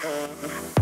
Uh-huh.